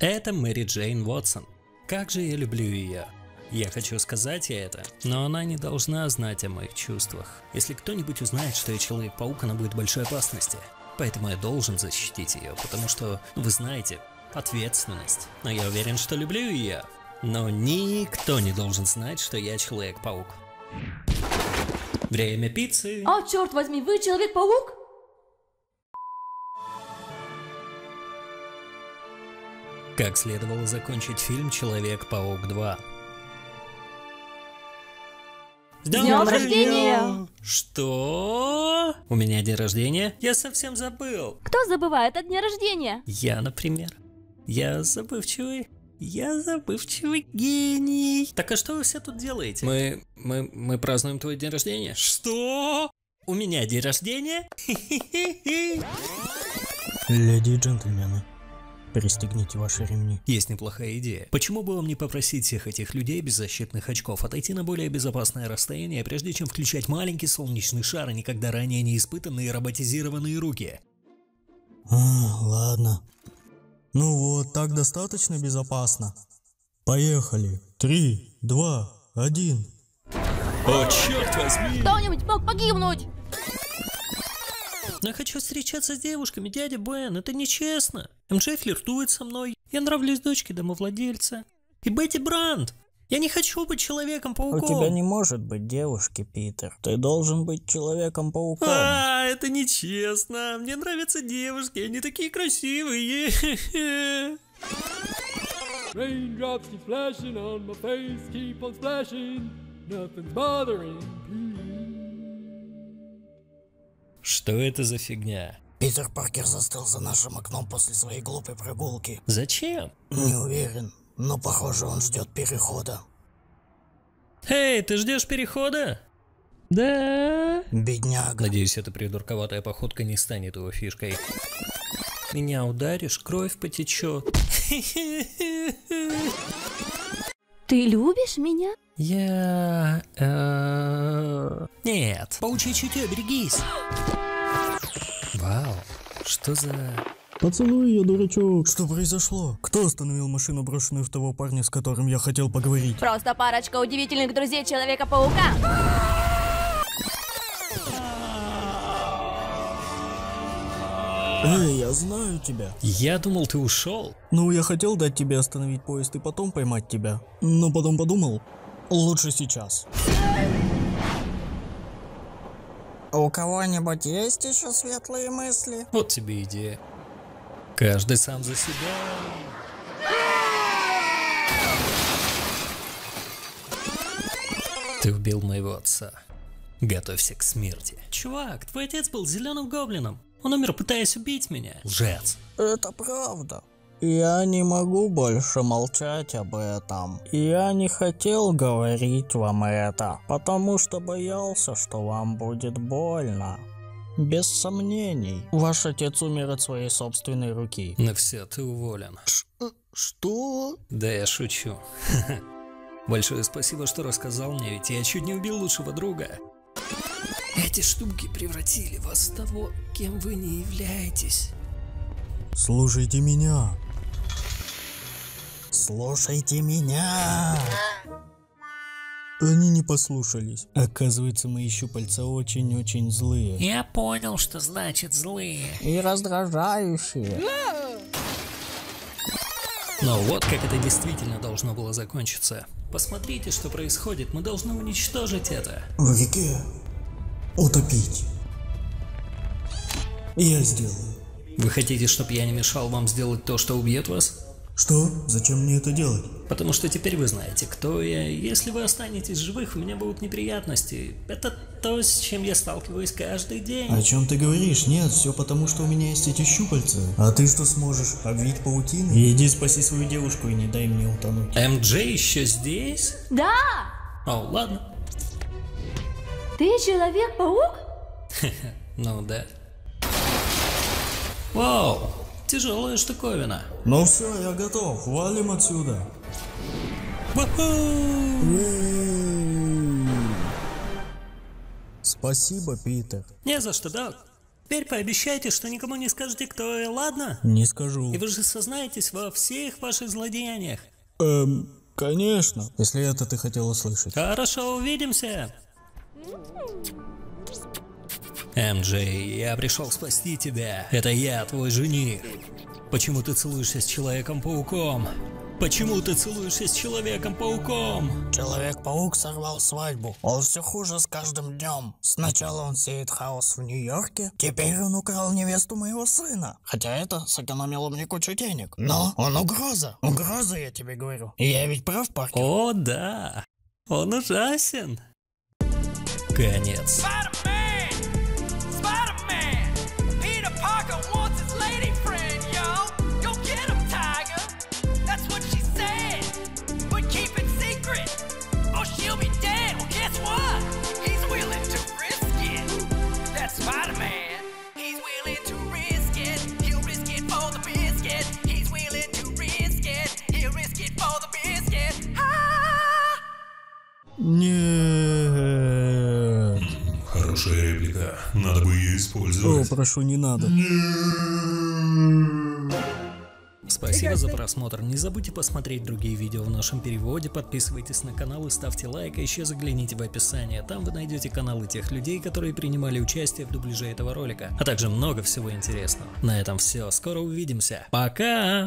Это Мэри Джейн Уотсон. Как же я люблю ее. Я хочу сказать ей это, но она не должна знать о моих чувствах. Если кто-нибудь узнает, что я Человек-паук, она будет большой опасности. Поэтому я должен защитить ее, потому что, вы знаете, ответственность. Но я уверен, что люблю ее. Но никто не должен знать, что я Человек-паук. Время пиццы. О, черт возьми, вы Человек-паук? Как следовало закончить фильм «Человек-паук 2». С днем рождения! Что? У меня день рождения? Я совсем забыл. Кто забывает от дня рождения? Я, например. Я забывчивый. Я забывчивый гений. Так а что вы все тут делаете? Мы, мы, мы празднуем твой день рождения. Что? У меня день рождения? Леди и джентльмены, Пристегните ваши ремни. Есть неплохая идея. Почему бы вам не попросить всех этих людей без защитных очков отойти на более безопасное расстояние, прежде чем включать маленький солнечный шар и никогда ранее не испытанные роботизированные руки? А, ладно. Ну вот, так достаточно безопасно. Поехали. Три, два, один. О, черт возьми! Кто-нибудь мог погибнуть! Я хочу встречаться с девушками, дядя Бен, это нечестно. МЖ флиртует со мной, я нравлюсь дочке домовладельца. И Бетти Бранд. Я не хочу быть Человеком-пауком. У тебя не может быть девушки, Питер. Ты должен быть Человеком-пауком. А, это нечестно. Мне нравятся девушки, они такие красивые. Raindrops keep splashing on my face, keep on splashing. Nothing's bothering Что это за фигня? Питер Паркер застыл за нашим окном после своей глупой прогулки. Зачем? Не уверен, но похоже он ждет перехода. Эй, ты ждешь перехода? Да. Бедняга. Надеюсь, эта придурковатая походка не станет его фишкой. Меня ударишь, кровь потечет. Ты любишь меня? Я... Э... Нет. Паучье чутье, берегись. Вау, что за... Поцелуй ее, дурачок. Что произошло? Кто остановил машину, брошенную в того парня, с которым я хотел поговорить? Просто парочка удивительных друзей Человека-паука. Эй, я знаю тебя. Я думал, ты ушел. Ну, я хотел дать тебе остановить поезд и потом поймать тебя. Но потом подумал, лучше сейчас. У кого-нибудь есть еще светлые мысли? Вот тебе идея. Каждый сам за себя. Ты убил моего отца. Готовься к смерти. Чувак, твой отец был зеленым гоблином. Он умер, пытаясь убить меня. Лжец. Это правда. Я не могу больше молчать об этом. Я не хотел говорить вам это, потому что боялся, что вам будет больно. Без сомнений, ваш отец умер от своей собственной руки. Ну все, ты уволен. Ш э, что? Да я шучу. Большое спасибо, что рассказал мне, ведь я чуть не убил лучшего друга. Эти штуки превратили вас в того, кем вы не являетесь. Слушайте меня. Слушайте меня. Они не послушались. Оказывается, мои щупальца очень-очень злые. Я понял, что значит злые. И раздражающие. Но вот как это действительно должно было закончиться. Посмотрите, что происходит. Мы должны уничтожить это. В реке утопить. Я сделаю. Вы хотите, чтобы я не мешал вам сделать то, что убьет вас? Что? Зачем мне это делать? Потому что теперь вы знаете, кто я. Если вы останетесь живых, у меня будут неприятности. Это то, с чем я сталкиваюсь каждый день. О чем ты говоришь? Нет, все потому, что у меня есть эти щупальца. А ты что сможешь? Обвить паутину? Иди спаси свою девушку и не дай мне утонуть. МД еще здесь? Да! О, ладно. Ты Человек-паук? ну да. Вау, тяжелая штуковина. Ну все, я готов. Валим отсюда. Спасибо, Питер. Не за что, да. Теперь пообещайте, что никому не скажете, кто я, ладно? Не скажу. И вы же сознаетесь во всех ваших злодеяниях. Эм, конечно. Если это ты хотел услышать. Хорошо, увидимся. МД, я пришел спасти тебя. Это я, твой жених. Почему ты целуешься с Человеком-пауком? Почему ты целуешься с Человеком-пауком? Человек-паук сорвал свадьбу. Он все хуже с каждым днем. Сначала он сеет хаос в Нью-Йорке, теперь он украл невесту моего сына. Хотя это сэкономило мне кучу денег. Но он угроза. Угроза, я тебе говорю. И я ведь прав, Паркер? О, да. Он ужасен. Конец. Хорошая реплика. Надо бы ее О, использовать. прошу, не надо. Спасибо за просмотр. Не забудьте посмотреть другие видео в нашем переводе, подписывайтесь на канал и ставьте лайк, а еще загляните в описание. Там вы найдете каналы тех людей, которые принимали участие в дубляже этого ролика, а также много всего интересного. На этом все. Скоро увидимся. Пока!